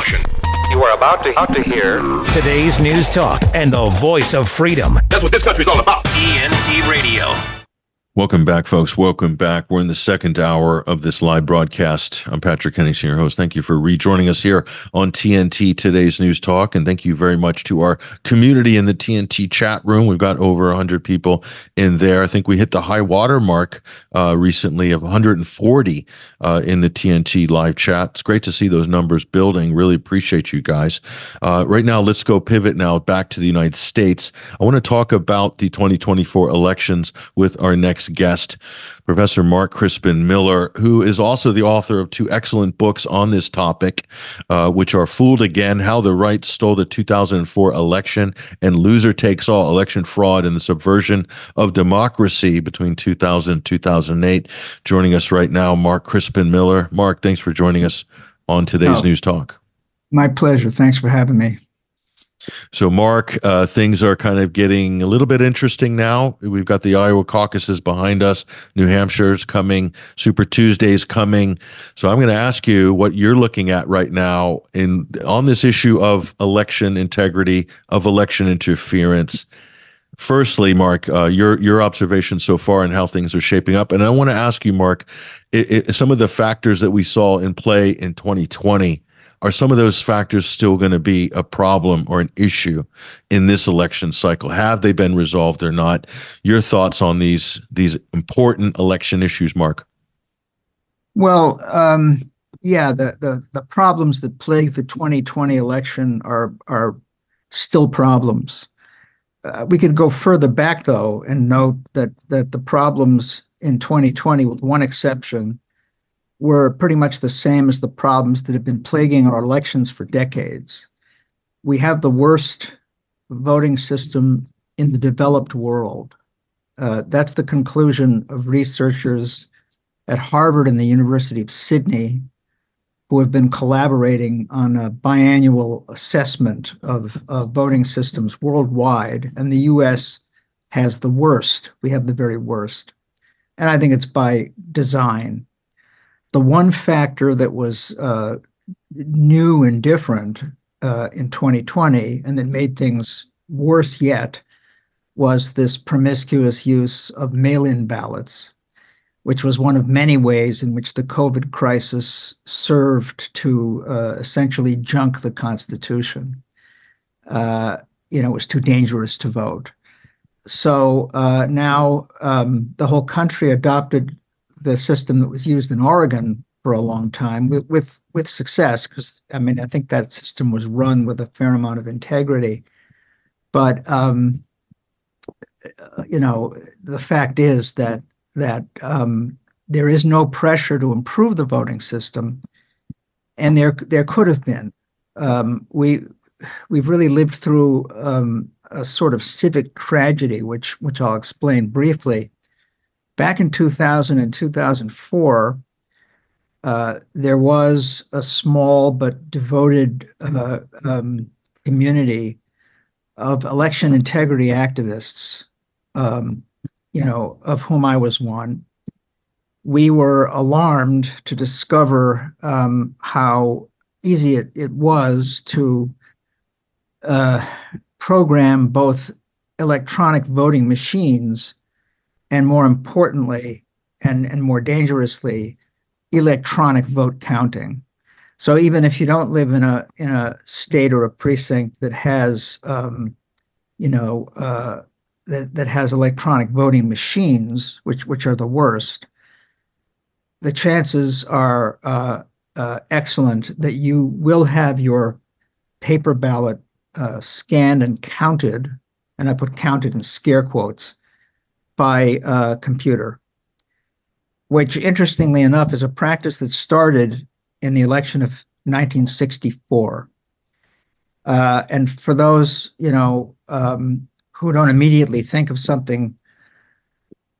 Caution. You are about to, about to hear Today's news talk and the voice of freedom. That's what this country's all about. TNT Radio. Welcome back, folks. Welcome back. We're in the second hour of this live broadcast. I'm Patrick Henningsen, your host. Thank you for rejoining us here on TNT Today's News Talk. And thank you very much to our community in the TNT chat room. We've got over 100 people in there. I think we hit the high water mark uh, recently of 140 uh, in the TNT live chat. It's great to see those numbers building. Really appreciate you guys. Uh, right now, let's go pivot now back to the United States. I want to talk about the 2024 elections with our next guest, Professor Mark Crispin Miller, who is also the author of two excellent books on this topic, uh, which are Fooled Again How the Right Stole the 2004 Election and Loser Takes All Election Fraud and the Subversion of Democracy between 2000 and 2008. Joining us right now, Mark Crispin Miller. Mark, thanks for joining us on today's Oh. News Talk. My pleasure. Thanks for having me. So, Mark, uh, things are kind of getting a little bit interesting now. We've got the Iowa caucuses behind us, New Hampshire's coming, Super Tuesday's coming. So, I'm going to ask you what you're looking at right now in on this issue of election integrity, of election interference. Firstly, Mark, uh, your your observations so far and how things are shaping up, and I want to ask you, Mark, i i some of the factors that we saw in play in 2020 are some of those factors still going to be a problem or an issue in this election cycle? Have they been resolved or not? Your thoughts on these these important election issues, Mark? Well, um, yeah, the, the the problems that plague the 2020 election are are still problems. Uh, we could go further back though and note that that the problems in 2020, with one exception, were pretty much the same as the problems that have been plaguing our elections for decades. We have the worst voting system in the developed world. Uh, that's the conclusion of researchers at Harvard and the University of Sydney, who have been collaborating on a biannual assessment of, of voting systems worldwide. And the US has the worst. We have the very worst. And I think it's by design. The one factor that was uh, new and different uh, in 2020 and that made things worse yet was this promiscuous use of mail in ballots which was one of many ways in which the COVID crisis served to uh, essentially junk the Constitution. Uh, you know, it was too dangerous to vote. So uh, now um, the whole country adopted the system that was used in Oregon for a long time with with, with success, because I mean I think that system was run with a fair amount of integrity. But um, you know, the fact is that that um, there is no pressure to improve the voting system, and there there could have been. Um, we we've really lived through um, a sort of civic tragedy, which which I'll explain briefly. Back in 2000 and 2004, uh, there was a small but devoted uh, um, community of election integrity activists. Um, you know, of whom I was one, we were alarmed to discover um, how easy it, it was to uh, program both electronic voting machines and, more importantly, and, and more dangerously, electronic vote counting. So even if you don't live in a in a state or a precinct that has, um, you know, uh, that, that has electronic voting machines, which which are the worst, the chances are uh, uh, excellent that you will have your paper ballot uh, scanned and counted, and I put counted in scare quotes, by a computer. Which, interestingly enough, is a practice that started in the election of 1964. Uh, and for those, you know, um, who don't immediately think of something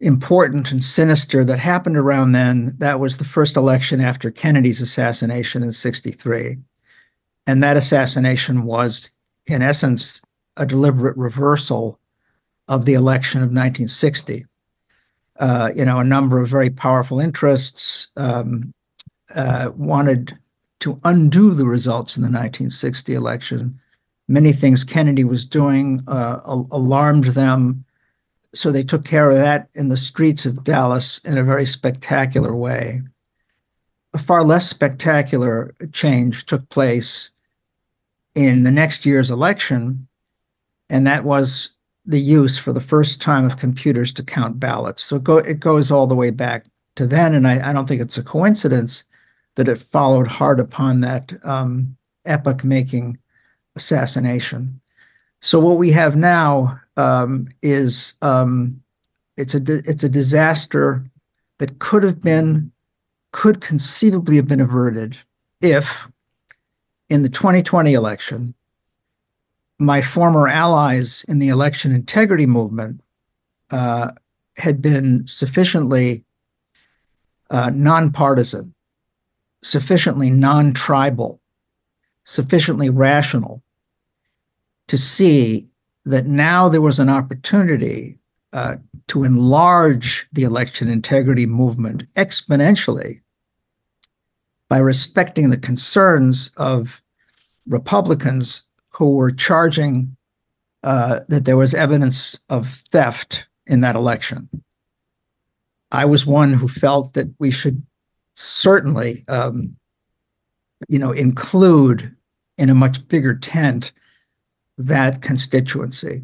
important and sinister that happened around then. That was the first election after Kennedy's assassination in 63. And that assassination was, in essence, a deliberate reversal of the election of 1960. Uh, you know, a number of very powerful interests um, uh, wanted to undo the results in the 1960 election. Many things Kennedy was doing uh, alarmed them. So they took care of that in the streets of Dallas in a very spectacular way. A far less spectacular change took place in the next year's election, and that was the use for the first time of computers to count ballots. So it, go, it goes all the way back to then, and I, I don't think it's a coincidence that it followed hard upon that um, epoch-making assassination. So what we have now um, is um, it's a it's a disaster that could have been could conceivably have been averted if in the 2020 election my former allies in the election integrity movement uh, had been sufficiently uh, nonpartisan sufficiently non tribal, sufficiently rational to see that now there was an opportunity uh, to enlarge the election integrity movement exponentially by respecting the concerns of Republicans who were charging uh, that there was evidence of theft in that election. I was one who felt that we should certainly, um, you know, include in a much bigger tent that constituency.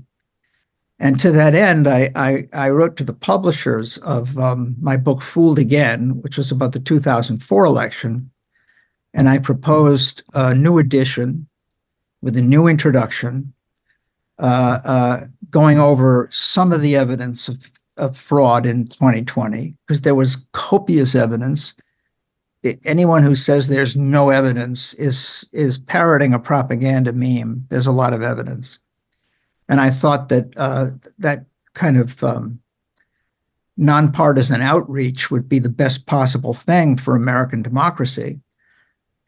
And to that end, I, I, I wrote to the publishers of um, my book, Fooled Again, which was about the 2004 election. And I proposed a new edition with a new introduction, uh, uh, going over some of the evidence of, of fraud in 2020, because there was copious evidence anyone who says there's no evidence is is parroting a propaganda meme. There's a lot of evidence, and I thought that uh, that kind of um, nonpartisan outreach would be the best possible thing for American democracy.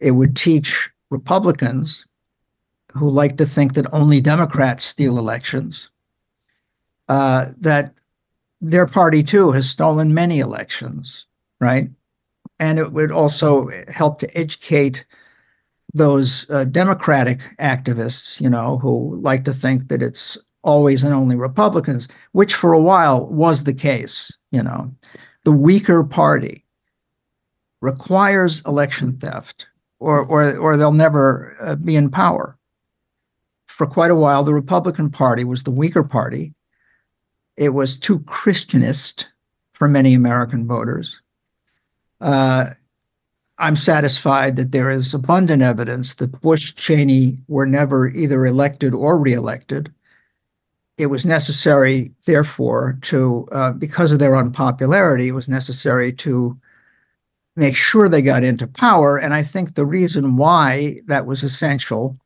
It would teach Republicans who like to think that only Democrats steal elections uh, that their party too has stolen many elections, right? and it would also help to educate those uh, Democratic activists, you know, who like to think that it's always and only Republicans, which for a while was the case. You know, the weaker party requires election theft, or or or they'll never uh, be in power. For quite a while, the Republican Party was the weaker party. It was too Christianist for many American voters uh, I'm satisfied that there is abundant evidence that Bush Cheney were never either elected or reelected. It was necessary, therefore, to uh, because of their unpopularity, it was necessary to make sure they got into power. And I think the reason why that was essential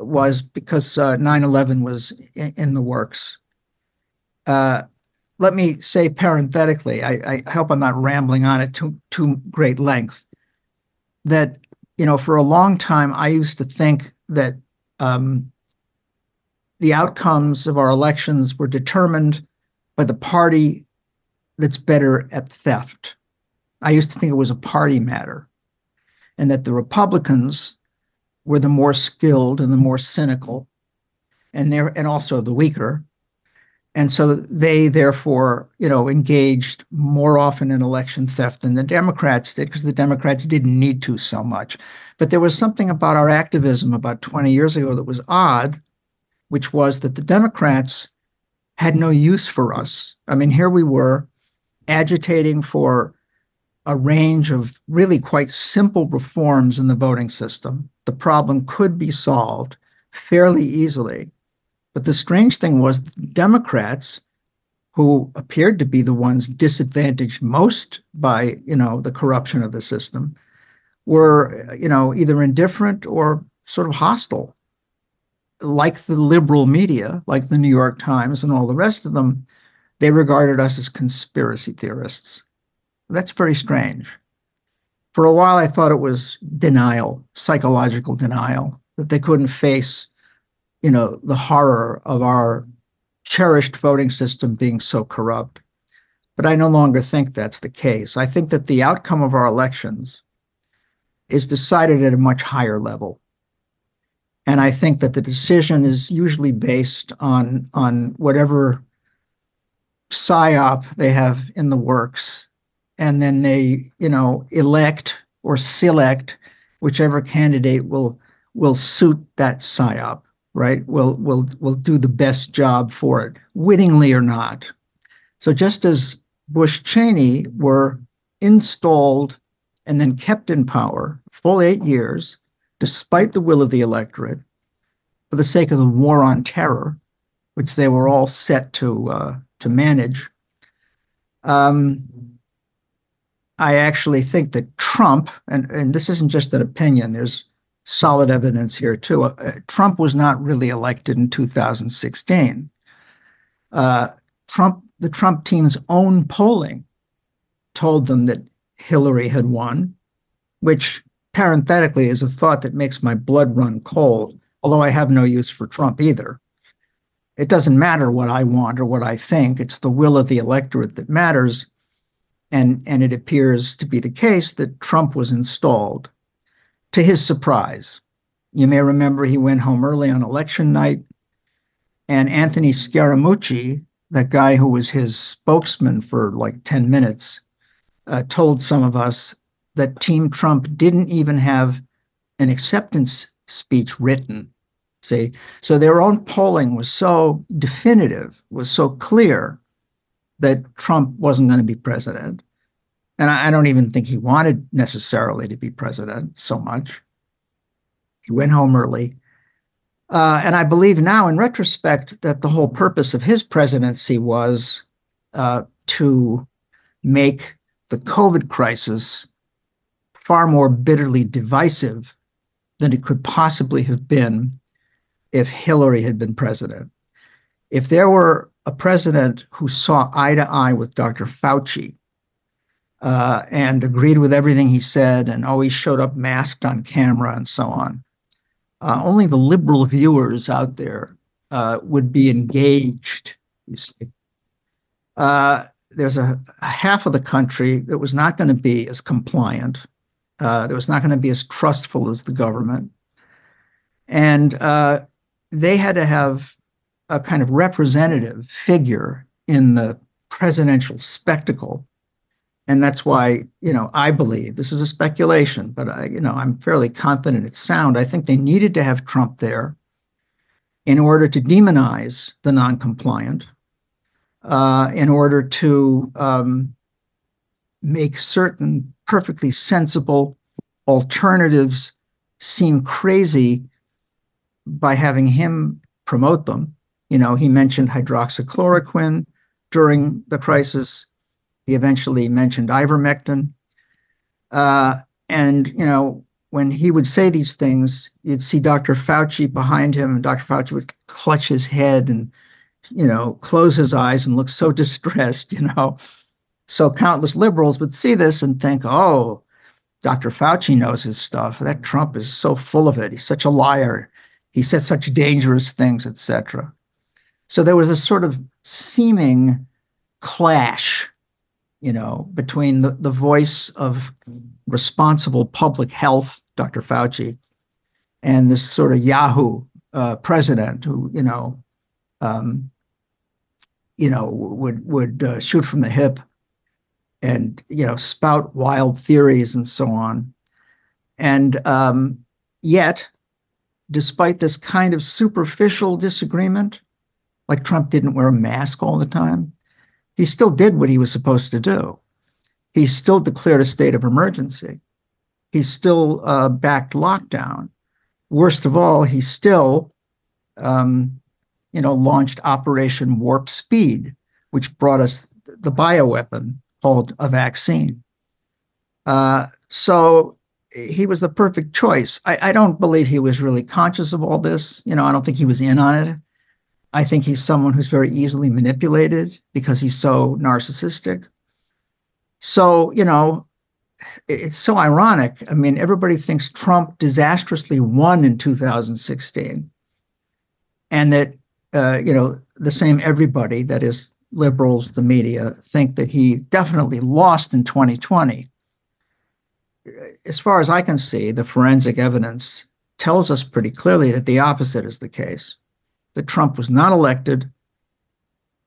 was because uh, 9 11 was in, in, the works. Uh, let me say parenthetically, I, I hope I'm not rambling on at too, too great length, that, you know, for a long time, I used to think that um, the outcomes of our elections were determined by the party that's better at theft. I used to think it was a party matter, and that the Republicans were the more skilled and the more cynical, and they and also the weaker, and so they therefore, you know, engaged more often in election theft than the Democrats did because the Democrats didn't need to so much. But there was something about our activism about 20 years ago that was odd, which was that the Democrats had no use for us. I mean, here we were agitating for a range of really quite simple reforms in the voting system. The problem could be solved fairly easily but the strange thing was Democrats, who appeared to be the ones disadvantaged most by, you know, the corruption of the system, were, you know, either indifferent or sort of hostile. Like the liberal media, like the New York Times and all the rest of them, they regarded us as conspiracy theorists. That's pretty strange. For a while, I thought it was denial, psychological denial, that they couldn't face you know, the horror of our cherished voting system being so corrupt. But I no longer think that's the case. I think that the outcome of our elections is decided at a much higher level. And I think that the decision is usually based on on whatever psyop they have in the works, and then they, you know, elect or select whichever candidate will will suit that psyop, right? Will will will do the best job for it, wittingly or not. So just as Bush Cheney were installed and then kept in power full eight years, despite the will of the electorate, for the sake of the war on terror, which they were all set to uh, to manage. Um, I actually think that Trump, and, and this isn't just an opinion, there's solid evidence here too. Uh, Trump was not really elected in 2016. Uh, Trump, the Trump team's own polling told them that Hillary had won, which parenthetically is a thought that makes my blood run cold, although I have no use for Trump either. It doesn't matter what I want or what I think, it's the will of the electorate that matters. And, and it appears to be the case that Trump was installed to his surprise. You may remember he went home early on election night, and Anthony Scaramucci, that guy who was his spokesman for like 10 minutes, uh, told some of us that Team Trump didn't even have an acceptance speech written. See, so their own polling was so definitive, was so clear that Trump wasn't going to be president. And I, I don't even think he wanted necessarily to be president so much. He went home early. Uh, and I believe now, in retrospect, that the whole purpose of his presidency was uh, to make the COVID crisis far more bitterly divisive than it could possibly have been if Hillary had been president. If there were a president who saw eye to eye with Dr. Fauci uh, and agreed with everything he said and always showed up masked on camera and so on, uh, only the liberal viewers out there uh, would be engaged, you see. Uh, there's a, a, half of the country that was not going to be as compliant, uh, that was not going to be as trustful as the government. And uh, they had to have a kind of representative figure in the presidential spectacle. And that's why, you know, I believe this is a speculation, but I, you know, I'm fairly confident it's sound. I think they needed to have Trump there in order to demonize the non-compliant, uh, in order to um, make certain perfectly sensible alternatives seem crazy by having him promote them. You know, he mentioned hydroxychloroquine during the crisis. He eventually mentioned ivermectin. Uh, and, you know, when he would say these things, you'd see Dr. Fauci behind him, and Dr. Fauci would clutch his head and, you know, close his eyes and look so distressed, you know. So countless liberals would see this and think, oh, Dr. Fauci knows his stuff. That Trump is so full of it. He's such a liar. He said such dangerous things, etc. So there was a sort of seeming clash, you know, between the, the voice of responsible public health, Dr. Fauci, and this sort of Yahoo uh, president who, you know, um, you know, would would uh, shoot from the hip and you know spout wild theories and so on. And um, yet, despite this kind of superficial disagreement, like Trump didn't wear a mask all the time, he still did what he was supposed to do. He still declared a state of emergency. He still uh, backed lockdown. Worst of all, he still, um, you know, launched Operation Warp Speed, which brought us the bioweapon called a vaccine. Uh, so he was the perfect choice. I, I, don't believe he was really conscious of all this. You know, I don't think he was in on it. I think he's someone who's very easily manipulated because he's so narcissistic. So, you know, it's so ironic. I mean, everybody thinks Trump disastrously won in 2016, and that, uh, you know, the same everybody, that is, liberals, the media, think that he definitely lost in 2020 as far as I can see, the forensic evidence tells us pretty clearly that the opposite is the case. That Trump was not elected,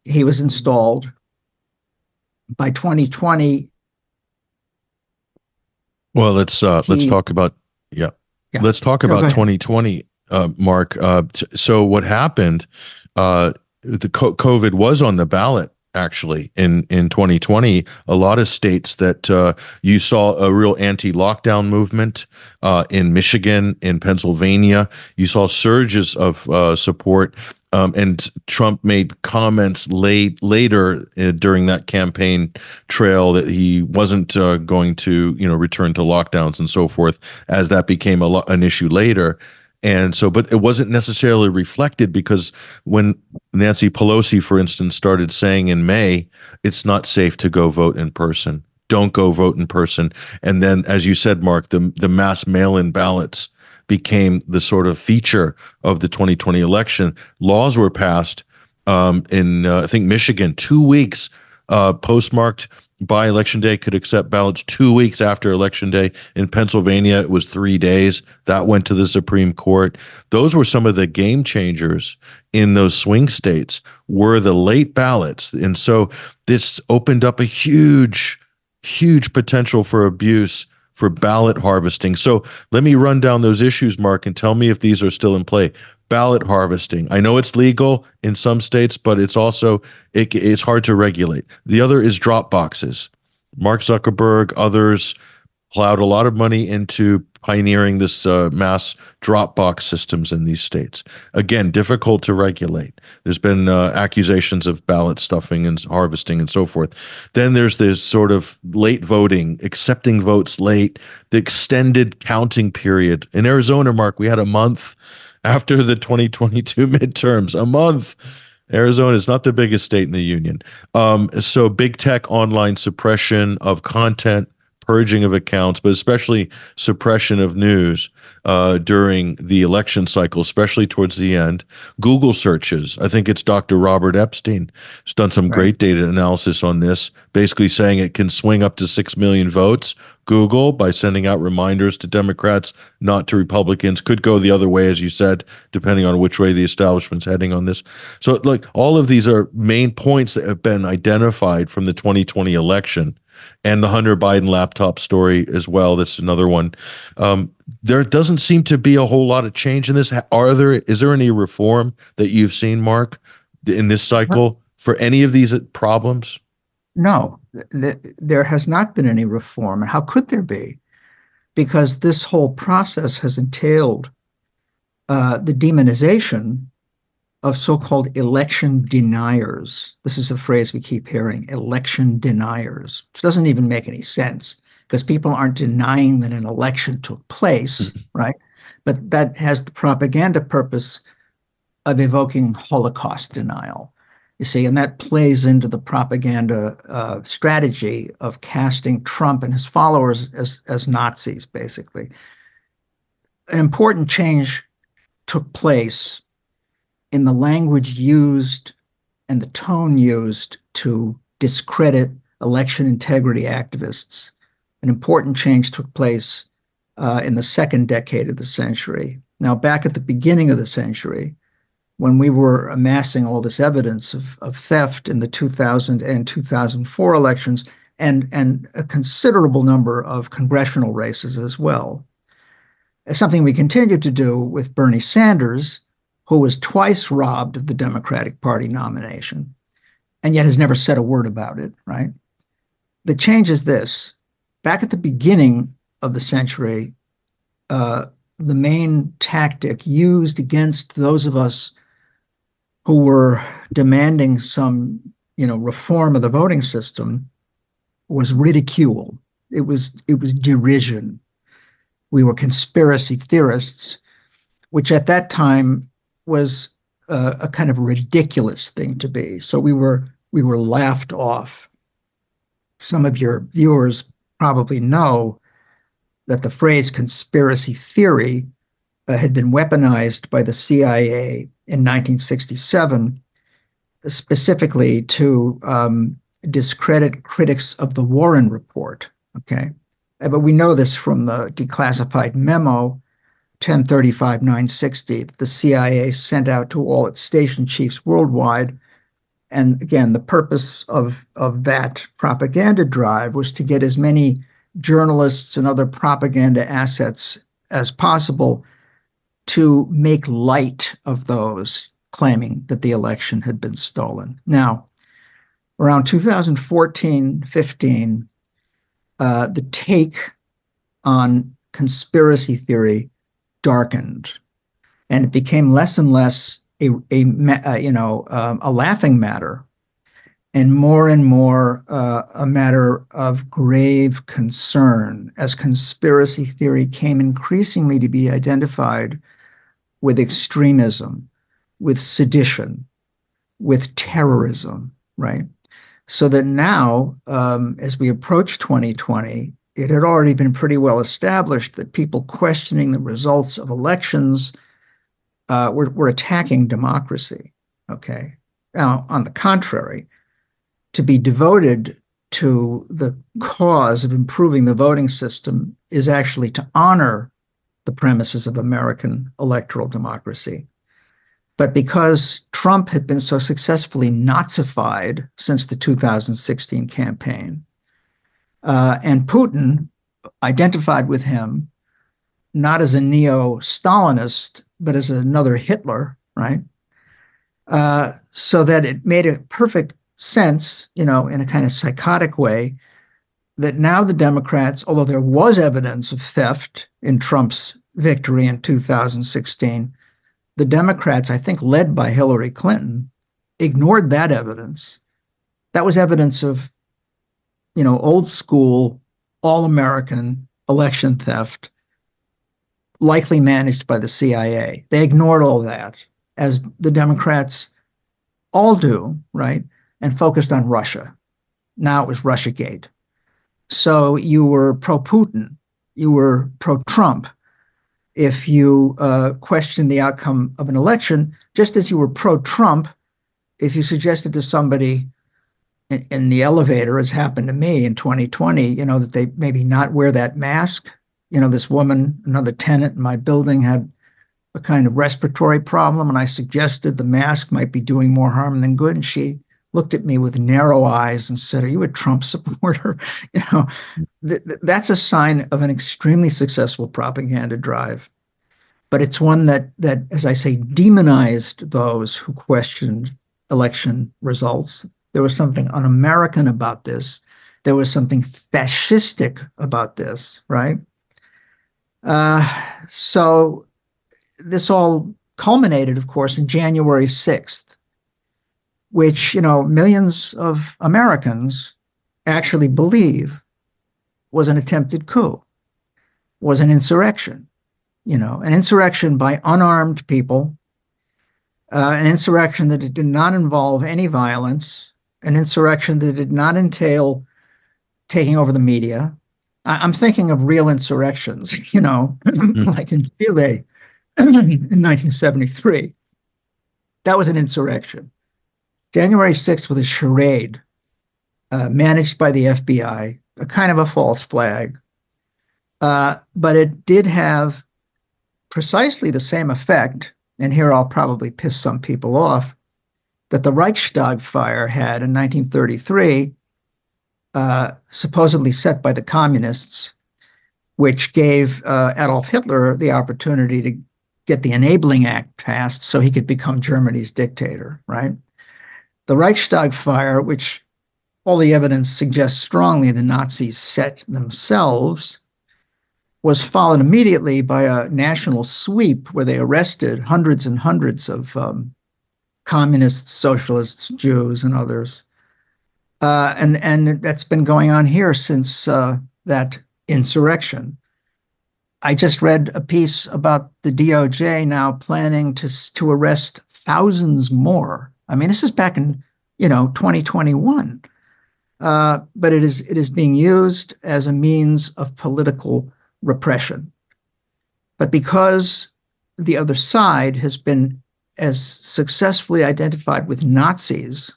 he was installed. By 2020, Well, let's uh, let's talk about yeah. Yeah. Let's talk about ahead. 2020, uh, Mark. Uh, t- so what happened? Uh, the co- COVID was on the ballot actually in in 2020. A lot of states that uh, you saw a real anti-lockdown movement uh, in Michigan, in Pennsylvania. You saw surges of uh, support. Um, and Trump made comments late later uh, during that campaign trail that he wasn't uh, going to, you know, return to lockdowns and so forth as that became a lo- an issue later. And so, but it wasn't necessarily reflected because when Nancy Pelosi, for instance, started saying in May, it's not safe to go vote in person. Don't go vote in person. And then, as you said, Mark, the the mass mail-in ballots became the sort of feature of the 2020 election. Laws were passed um, in, uh, I think, Michigan, two weeks uh, postmarked by election day could accept ballots two weeks after election day. In Pennsylvania, it was three days. That went to the Supreme Court. Those were some of the game changers in those swing states. Were the late ballots, and so this opened up a huge, huge potential for abuse for ballot harvesting. So let me run down those issues, Mark, and tell me if these are still in play. Ballot harvesting. I know it's legal in some states, but it's also it, it's hard to regulate. The other is drop boxes. Mark Zuckerberg, others plowed a lot of money into pioneering this uh, mass drop box systems in these states. Again, difficult to regulate. There's been uh, accusations of ballot stuffing and harvesting and so forth. Then there's this sort of late voting, accepting votes late, the extended counting period. In Arizona, Mark, we had a month after the 2022 midterms, a month. Arizona is not the biggest state in the union. Um, so big tech online suppression of content, purging of accounts, but especially suppression of news uh, during the election cycle, especially towards the end. Google searches. I think it's Dr. Robert Epstein who's done some Right. great data analysis on this, basically saying it can swing up to 6 million votes. Google, by sending out reminders to Democrats, not to Republicans, could go the other way, as you said, depending on which way the establishment's heading on this. So, like, all of these are main points that have been identified from the 2020 election and the Hunter Biden laptop story as well. That's another one. Um, there doesn't seem to be a whole lot of change in this. Are there? Is there any reform that you've seen, Mark, in this cycle for any of these uh, problems? No, th- th- there has not been any reform. and How could there be? Because this whole process has entailed uh, the demonization of so-called election deniers. This is a phrase we keep hearing, election deniers, which doesn't even make any sense because people aren't denying that an election took place, right? But that has the propaganda purpose of evoking Holocaust denial. You see, and that plays into the propaganda uh, strategy of casting Trump and his followers as, as Nazis, basically. An important change took place in the language used and the tone used to discredit election integrity activists. An important change took place uh, in the second decade of the century. Now, back at the beginning of the century, when we were amassing all this evidence of, of theft in the 2000 and 2004 elections and, and a considerable number of congressional races as well. It's something we continued to do with Bernie Sanders, who was twice robbed of the Democratic Party nomination and yet has never said a word about it, right? The change is this back at the beginning of the century, uh, the main tactic used against those of us who were demanding some, you know, reform of the voting system was ridicule. It was it was derision. We were conspiracy theorists, which at that time was uh, a kind of ridiculous thing to be. So we were we were laughed off. Some of your viewers probably know that the phrase conspiracy theory uh, had been weaponized by the CIA in 1967, specifically to um, discredit critics of the Warren Report. Okay. but we know this from the declassified memo 1035 960 that the CIA sent out to all its station chiefs worldwide. And again, the purpose of, of that propaganda drive was to get as many journalists and other propaganda assets as possible to make light of those claiming that the election had been stolen. Now, around 2014 15, uh, the take on conspiracy theory darkened, and it became less and less a, a uh, you know um, a laughing matter, and more and more uh, a matter of grave concern as conspiracy theory came increasingly to be identified with extremism, with sedition, with terrorism, right? So that now, um, as we approach 2020, it had already been pretty well established that people questioning the results of elections uh, were, were attacking democracy. Okay. Now, on the contrary, to be devoted to the cause of improving the voting system is actually to honor the premises of American electoral democracy. But because Trump had been so successfully Nazified since the 2016 campaign, uh, and Putin identified with him not as a neo Stalinist, but as another Hitler, right? Uh, so that it made a perfect sense, you know, in a kind of psychotic way, that now the Democrats, although there was evidence of theft in Trump's victory in 2016, the Democrats, I think led by Hillary Clinton, ignored that evidence. That was evidence of, you know, old school, all American election theft, likely managed by the CIA. They ignored all that, as the Democrats all do, right? And focused on Russia. Now it was Russiagate. So you were pro Putin, you were pro Trump, if you uh, question the outcome of an election, just as you were pro Trump, if you suggested to somebody in, in, the elevator, as happened to me in 2020, you know, that they maybe not wear that mask. You know, this woman, another tenant in my building, had a kind of respiratory problem, and I suggested the mask might be doing more harm than good. And she looked at me with narrow eyes and said, "Are you a Trump supporter?" you know, th- th- that's a sign of an extremely successful propaganda drive. But it's one that that, as I say, demonized those who questioned election results. There was something un-American about this. There was something fascistic about this, right? Uh, so this all culminated, of course, in January 6th, which you know millions of Americans actually believe was an attempted coup, was an insurrection. You know, an insurrection by unarmed people, uh, an insurrection that did not involve any violence, an insurrection that did not entail taking over the media. I- am thinking of real insurrections, you know, mm-hmm. like in Chile in 1973. That was an insurrection. January 6th was a charade uh, managed by the FBI, a kind of a false flag. Uh, but it did have precisely the same effect, and here I'll probably piss some people off, that the Reichstag fire had in 1933, uh, supposedly set by the communists, which gave uh, Adolf Hitler the opportunity to get the Enabling Act passed so he could become Germany's dictator, right? The Reichstag fire, which all the evidence suggests strongly the Nazis set themselves, was followed immediately by a national sweep where they arrested hundreds and hundreds of um, communists, socialists, Jews, and others. Uh, and and that's been going on here since uh, that insurrection. I just read a piece about the DOJ now planning to to arrest thousands more I mean, this is back in you know 2021, uh, but it is it is being used as a means of political repression. But because the other side has been as successfully identified with Nazis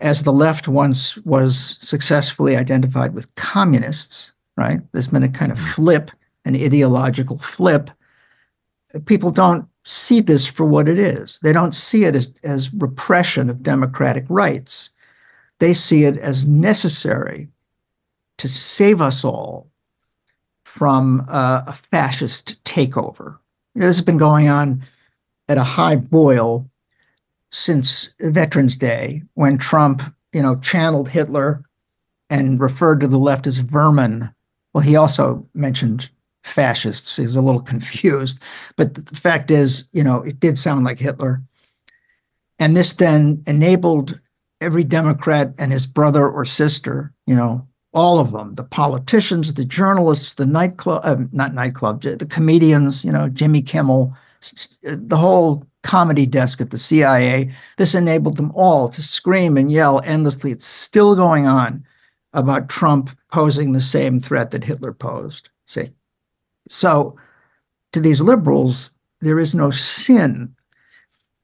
as the left once was successfully identified with communists, right? There's been a kind of flip, an ideological flip. People don't see this for what it is. They don't see it as, as repression of democratic rights. They see it as necessary to save us all from uh, a fascist takeover. You know, this has been going on at a high boil since Veterans Day, when Trump, you know, channeled Hitler and referred to the left as vermin. Well, he also mentioned fascists. He's a little confused, but the fact is, you know, it did sound like Hitler. And this then enabled every Democrat and his brother or sister, you know, all of them, the politicians, the journalists, the nightclub, uh, not nightclub, the comedians, you know, Jimmy Kimmel, the whole comedy desk at the CIA. This enabled them all to scream and yell endlessly. It's still going on about Trump posing the same threat that Hitler posed. See? So, to these liberals, there is no sin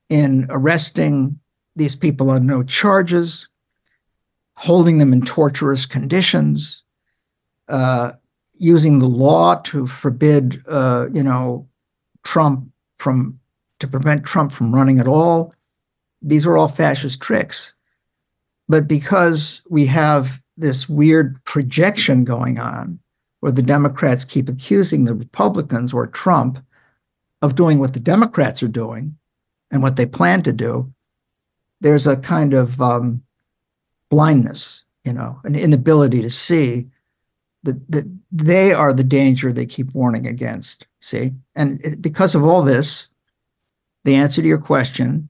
in arresting these people on no charges, holding them in torturous conditions, uh, using the law to forbid, uh, you know, Trump from to prevent Trump from running at all. These are all fascist tricks. But because we have this weird projection going on where the Democrats keep accusing the Republicans or Trump of doing what the Democrats are doing and what they plan to do, there's a kind of um, blindness, you know, an inability to see that, that they are the danger they keep warning against. See? And because of all this, the answer to your question,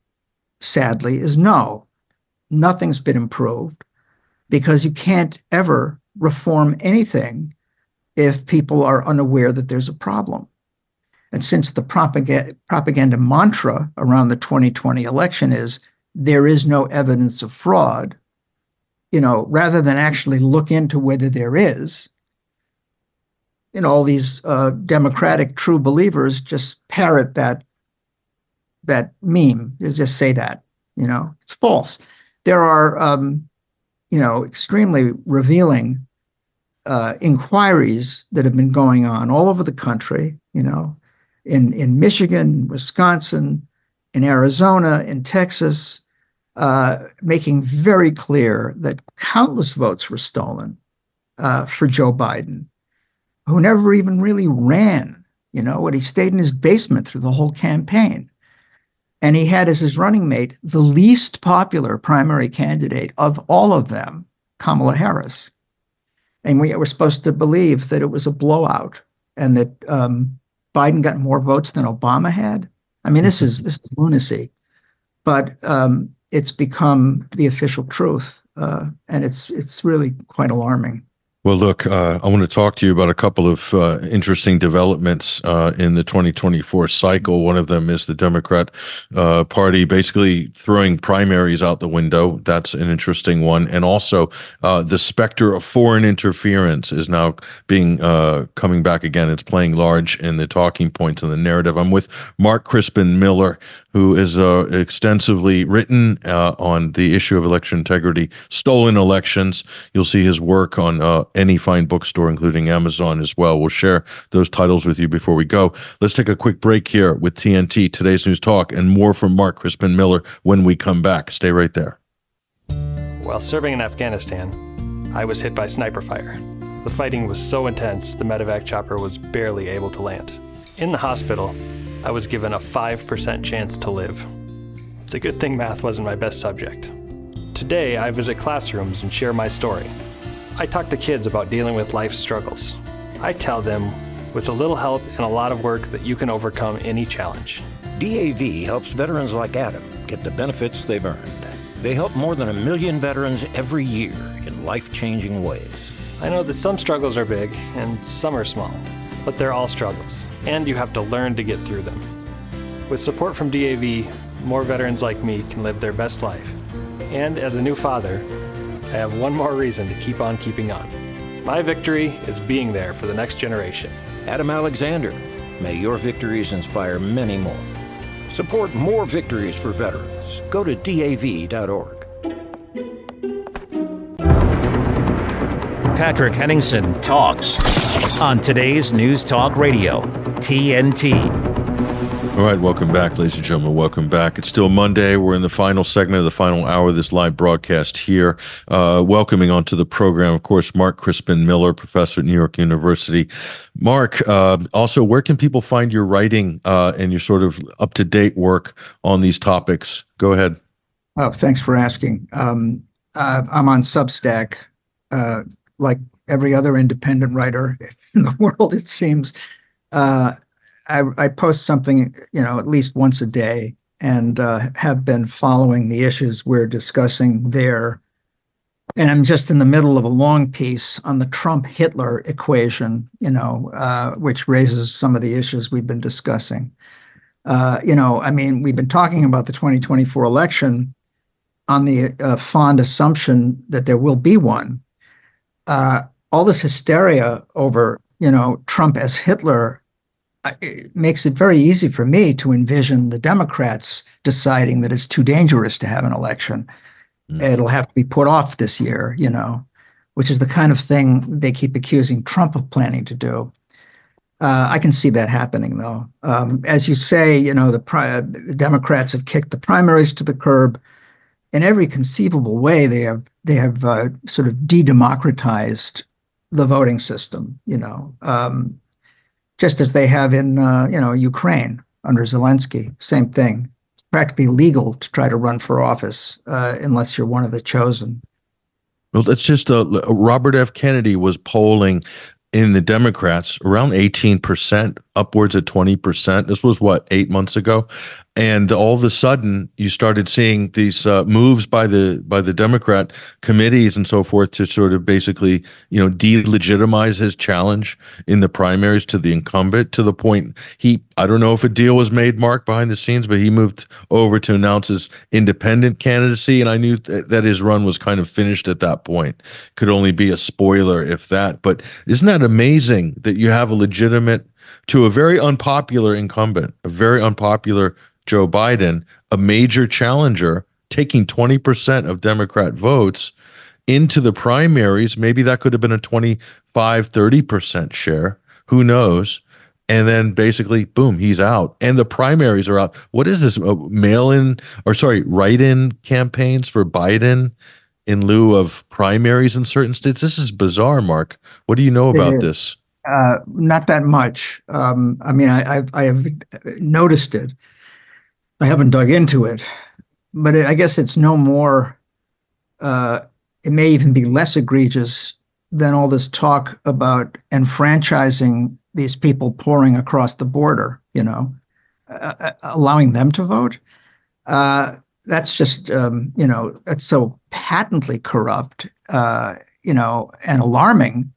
sadly, is no. Nothing's been improved because you can't ever reform anything if people are unaware that there's a problem. And since the propaganda, propaganda mantra around the 2020 election is there is no evidence of fraud, you know, rather than actually look into whether there is, you know, all these uh, democratic true believers just parrot that that meme. They just say that, you know, it's false. There are, um, you know, extremely revealing uh, inquiries that have been going on all over the country, you know, in, in Michigan, Wisconsin, in Arizona, in Texas, uh, making very clear that countless votes were stolen uh, for Joe Biden, who never even really ran, you know, what he stayed in his basement through the whole campaign. And he had as his running mate the least popular primary candidate of all of them, Kamala Harris. And we were supposed to believe that it was a blowout and that um, Biden got more votes than Obama had. I mean, this is this is lunacy, but um, it's become the official truth, uh, and it's it's really quite alarming. Well, look, uh, I want to talk to you about a couple of uh, interesting developments uh, in the 2024 cycle. One of them is the Democrat uh, Party basically throwing primaries out the window. That's an interesting one. And also, uh, the specter of foreign interference is now being uh, coming back again. It's playing large in the talking points and the narrative. I'm with Mark Crispin Miller, who is extensively written on the issue of election integrity, stolen elections. You'll see his work on any fine bookstore, including Amazon as well. We'll share those titles with you before we go. Let's take a quick break here with TNT, today's news talk, and more from Mark Crispin Miller when we come back. Stay right there. While serving in Afghanistan, I was hit by sniper fire. The fighting was so intense, the medevac chopper was barely able to land. In the hospital, I was given a 5% chance to live. It's a good thing math wasn't my best subject. Today, I visit classrooms and share my story. I talk to kids about dealing with life's struggles. I tell them, with a little help and a lot of work, that you can overcome any challenge. DAV helps veterans like Adam get the benefits they've earned. They help more than a million veterans every year in life changing ways. I know that some struggles are big and some are small, but they're all struggles, and you have to learn to get through them. With support from DAV, more veterans like me can live their best life. And as a new father, I have one more reason to keep on keeping on. My victory is being there for the next generation. Adam Alexander, may your victories inspire many more. Support more victories for veterans. Go to DAV.org. Patrick Henningsen talks on today's News Talk Radio, TNT. All right, welcome back, ladies and gentlemen. Welcome back. It's still Monday. We're in the final segment of the final hour of this live broadcast here. Uh, welcoming onto the program, of course, Mark Crispin Miller, professor at New York University. Mark, uh, also, where can people find your writing uh, and your sort of up to date work on these topics? Go ahead. Oh, thanks for asking. Um, uh, I'm on Substack, uh, like every other independent writer in the world, it seems. I, I post something, you know, at least once a day, and uh, have been following the issues we're discussing there. And I'm just in the middle of a long piece on the Trump Hitler equation, you know, uh, which raises some of the issues we've been discussing. Uh, you know, I mean, we've been talking about the 2024 election on the uh, fond assumption that there will be one. Uh, all this hysteria over, you know, Trump as Hitler it makes it very easy for me to envision the Democrats deciding that it's too dangerous to have an election. Mm. It'll have to be put off this year, you know, which is the kind of thing they keep accusing Trump of planning to do. Uh, I can see that happening, though. Um, as you say, you know, the, pri- the Democrats have kicked the primaries to the curb in every conceivable way. They have they have uh, sort of de-democratized the voting system. You know, um, just as they have in uh, you know Ukraine under Zelensky. Same thing. It's practically legal to try to run for office uh, unless you're one of the chosen. Well, that's just uh, Robert F. Kennedy was polling in the Democrats around 18%, upwards of 20%. This was what, eight months ago? And all of a sudden you started seeing these uh, moves by the by the Democrat committees and so forth to sort of basically you know delegitimize his challenge in the primaries to the incumbent to the point he I don't know if a deal was made Mark behind the scenes but he moved over to announce his independent candidacy and I knew th- that his run was kind of finished at that point. Could only be a spoiler if that. But isn't that amazing that you have a legitimate to a very unpopular incumbent a very unpopular Joe Biden, a major challenger, taking 20% of Democrat votes into the primaries. Maybe that could have been a 25, 30% share. Who knows? And then basically, boom, he's out. And the primaries are out. What is this? Uh, mail in, or sorry, write in campaigns for Biden in lieu of primaries in certain states? This is bizarre, Mark. What do you know about this? Uh, not that much. Um, I mean, I, I've, I have noticed it. I haven't dug into it, but it, I guess it's no more. Uh, it may even be less egregious than all this talk about enfranchising these people pouring across the border. You know, uh, uh allowing them to vote. Uh, that's just um, you know that's so patently corrupt. Uh, you know, and alarming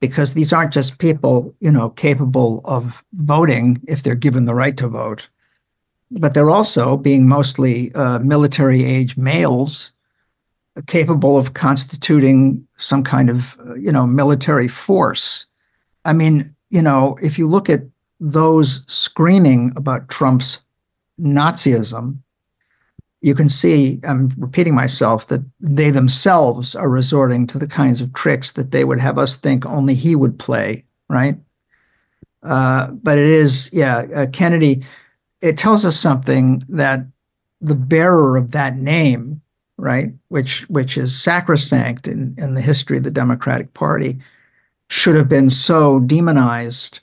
because these aren't just people you know capable of voting if they're given the right to vote but they're also being mostly uh, military age males capable of constituting some kind of uh, you know military force. I mean you know if you look at those screaming about trump's nazism you can see i'm repeating myself that they themselves are resorting to the kinds of tricks that they would have us think only he would play right uh, but it is yeah uh, kennedy it tells us something that the bearer of that name, right, which which is sacrosanct in, in the history of the Democratic Party, should have been so demonized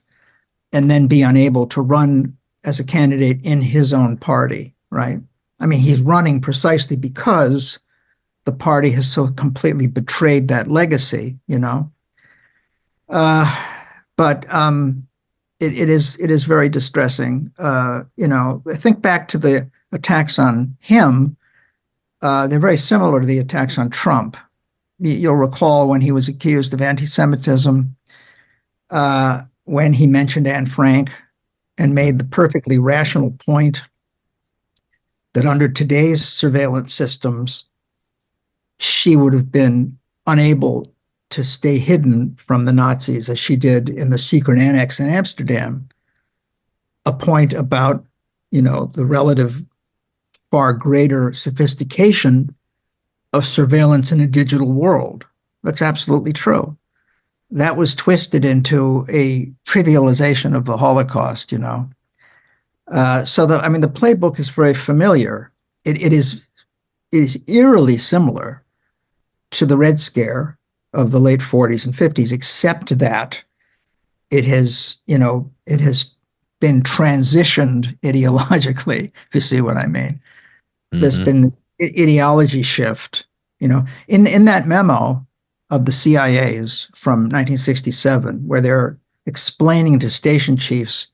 and then be unable to run as a candidate in his own party, right? I mean, he's running precisely because the party has so completely betrayed that legacy, you know. Uh, but um, it, it is it is very distressing. Uh, you know, think back to the attacks on him. Uh, they're very similar to the attacks on Trump. You'll recall when he was accused of anti-Semitism, uh, when he mentioned Anne Frank and made the perfectly rational point that under today's surveillance systems, she would have been unable to stay hidden from the Nazis as she did in the secret annex in Amsterdam, a point about, you know, the relative far greater sophistication of surveillance in a digital world, That's absolutely true. That was twisted into a trivialization of the Holocaust, you know. Uh, so the, I mean, the playbook is very familiar. It, it is it is eerily similar to the Red Scare of the late 40s and 50s, except that it has, you know, it has been transitioned ideologically, if you see what I mean. Mm-hmm. There's been ideology shift. You know, in in that memo of the CIA's from 1967, where they're explaining to station chiefs,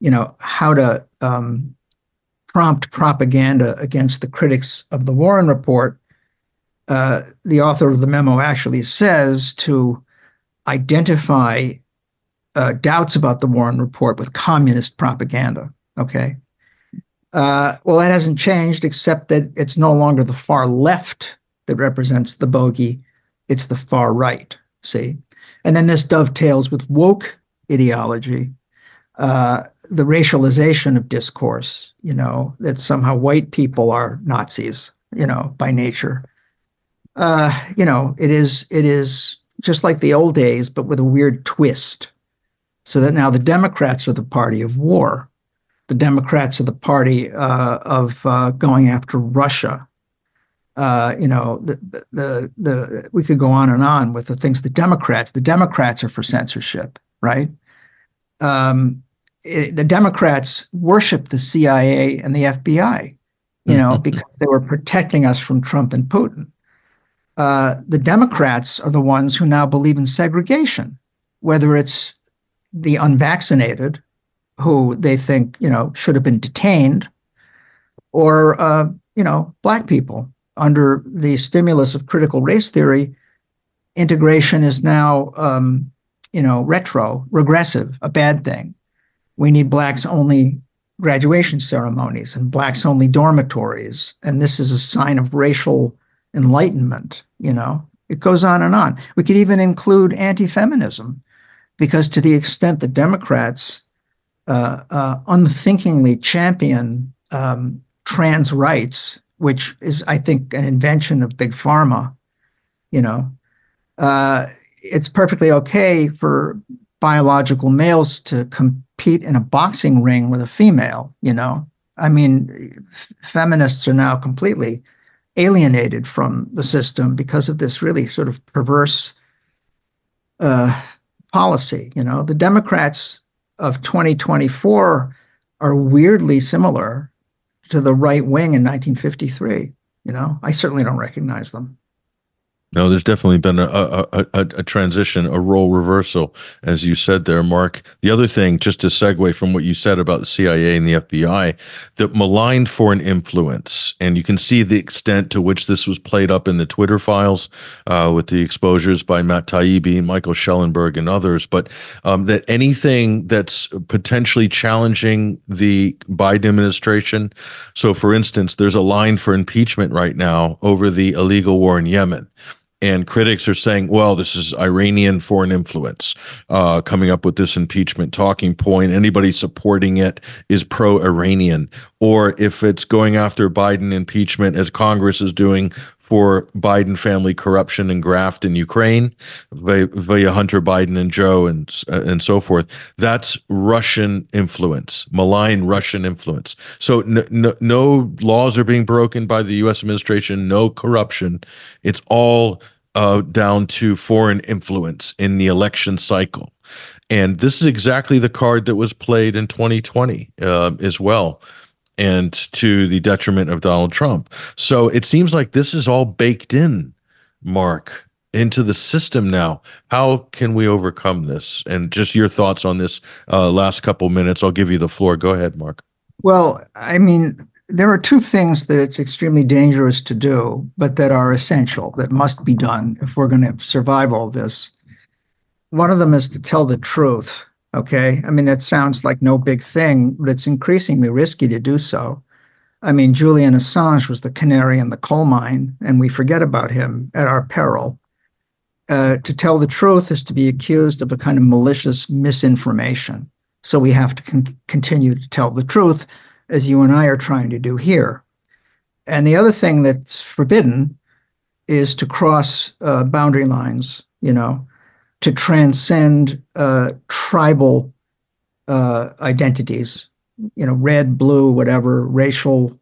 you know, how to um, prompt propaganda against the critics of the Warren Report, uh, the author of the memo actually says to identify uh, doubts about the Warren Report with communist propaganda. Okay. Uh, well, that hasn't changed, except that it's no longer the far left that represents the bogey, it's the far right. See? And then this dovetails with woke ideology, uh, the racialization of discourse, you know, that somehow white people are Nazis, you know, by nature. Uh, you know, it is it is just like the old days, but with a weird twist. So that now the Democrats are the party of war. The Democrats are the party uh, of uh, going after Russia. Uh, you know, the, the the we could go on and on with the things. The Democrats, the Democrats are for censorship, right? Um, it, the Democrats worship the CIA and the FBI, you know, because they were protecting us from Trump and Putin. Uh, the Democrats are the ones who now believe in segregation, whether it's the unvaccinated, who they think you know should have been detained, or uh, you know black people under the stimulus of critical race theory. Integration is now um, you know retro, regressive, a bad thing we need blacks only graduation ceremonies and blacks only dormitories. And this is a sign of racial enlightenment, you know. It goes on and on. We could even include anti feminism, because to the extent the Democrats uh, uh, unthinkingly champion um, trans rights, which is, I think, an invention of big pharma, you know, uh, it's perfectly okay for biological males to compete in a boxing ring with a female, you know? I mean, feminists are now completely alienated from the system because of this really sort of perverse uh, policy. You know, the Democrats of 2024 are weirdly similar to the right wing in 1953. You know, I certainly don't recognize them. No, there's definitely been a, a, a, a, transition, a role reversal, as you said there, Mark. The other thing, just to segue from what you said about the CIA and the FBI, that maligned foreign influence, and you can see the extent to which this was played up in the Twitter files uh, with the exposures by Matt Taibbi, Michael Shellenberger, and others, but um, that anything that's potentially challenging the Biden administration. So, for instance, there's a line for impeachment right now over the illegal war in Yemen and critics are saying, well, this is Iranian foreign influence uh, coming up with this impeachment talking point. Anybody supporting it is pro Iranian. Or if it's going after Biden impeachment, as Congress is doing for Biden family corruption and graft in Ukraine via, Hunter Biden and Joe and uh, and so forth. That's Russian influence, malign Russian influence. So no, no, no laws are being broken by the U.S. administration. No corruption. It's all uh, down to foreign influence in the election cycle. And this is exactly the card that was played in 2020 uh, as well and to the detriment of Donald Trump. So it seems like this is all baked in, Mark, into the system now. How can we overcome this? And just your thoughts on this uh, last couple minutes. I'll give you the floor. Go ahead, Mark. Well, I mean, there are two things that it's extremely dangerous to do, but that are essential, that must be done if we're going to survive all this. One of them is to tell the truth Okay. I mean, that sounds like no big thing, but it's increasingly risky to do so. I mean, Julian Assange was the canary in the coal mine, and we forget about him at our peril. Uh, to tell the truth is to be accused of a kind of malicious misinformation. So we have to con- continue to tell the truth, as you and I are trying to do here. And the other thing that's forbidden is to cross uh, boundary lines, you know, to transcend uh, tribal uh, identities, you know, red, blue, whatever, racial,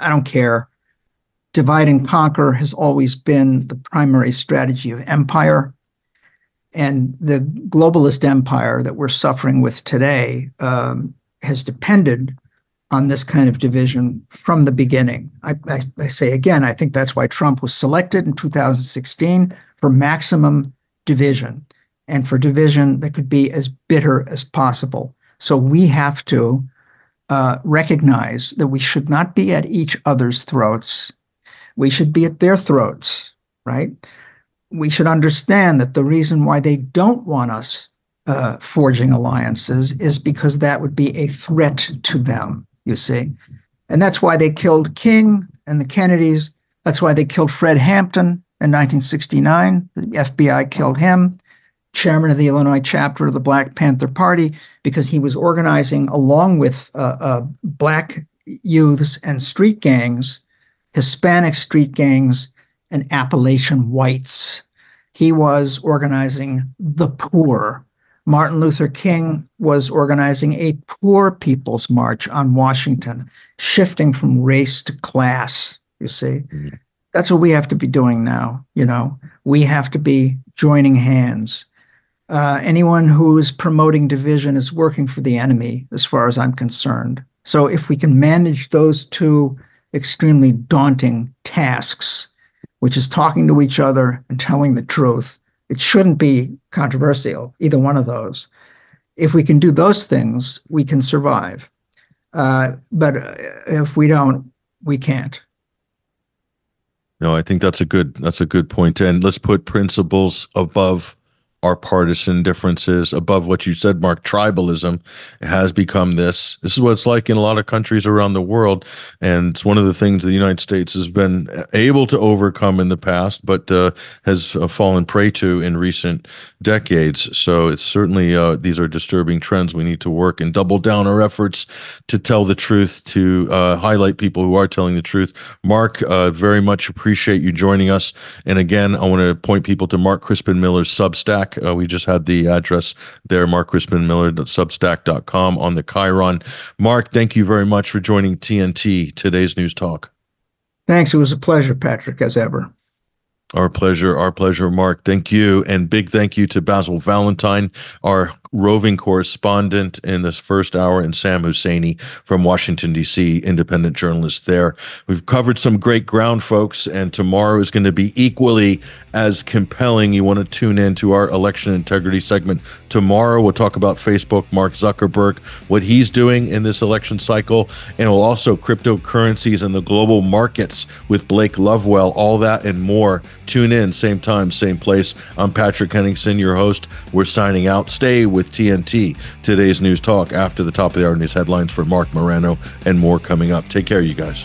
I don't care. Divide and conquer has always been the primary strategy of empire. And the globalist empire that we're suffering with today um, has depended on this kind of division from the beginning. I, I, I, say again, I think that's why Trump was selected in 2016 for maximum division and for division that could be as bitter as possible. So we have to uh, recognize that we should not be at each other's throats. We should be at their throats, right? We should understand that the reason why they don't want us uh, forging alliances is because that would be a threat to them, you see. And that's why they killed King and the Kennedys. That's why they killed Fred Hampton in 1969. The FBI killed him, chairman of the Illinois chapter of the Black Panther Party, because he was organizing along with uh, uh, black youths and street gangs, Hispanic street gangs, and Appalachian whites. He was organizing the poor Martin Luther King was organizing a poor people's march on Washington, shifting from race to class, you see. Mm-hmm. That's what we have to be doing now, you know. We have to be joining hands. Uh, anyone who is promoting division is working for the enemy, as far as I'm concerned. So if we can manage those two extremely daunting tasks, which is talking to each other and telling the truth, it shouldn't be controversial, either one of those. If we can do those things, we can survive. Uh, but uh, if we don't, we can't. No, I think that's a good that's a good point. And let's put principles above our partisan differences above what you said, Mark. Tribalism has become this. This is what it's like in a lot of countries around the world. And it's one of the things the United States has been able to overcome in the past, but uh, has uh, fallen prey to in recent decades. So it's certainly, uh, these are disturbing trends. We need to work and double down our efforts to tell the truth, to uh, highlight people who are telling the truth. Mark, uh, very much appreciate you joining us. And again, I want to point people to Mark Crispin Miller's Substack. Uh, we just had the address there, Mark Crispin Miller, substack.com on the Chiron. Mark, thank you very much for joining TNT, today's News Talk. Thanks. It was a pleasure, Patrick, as ever. Our pleasure. Our pleasure, Mark. Thank you. And big thank you to Basil Valentine, our roving correspondent in this first hour, and Sam Husseini from Washington, D.C., independent journalist there. We've covered some great ground, folks, and tomorrow is going to be equally as compelling. You want to tune in to our election integrity segment tomorrow. We'll talk about Facebook, Mark Zuckerberg, what he's doing in this election cycle, and we'll also cryptocurrencies and the global markets with Blake Lovewell, all that and more. Tune in, same time, same place. I'm Patrick Henningsen, your host. We're signing out. Stay with TNT, today's news talk after the top of the hour news headlines for Marc Morano and more coming up. Take care, you guys.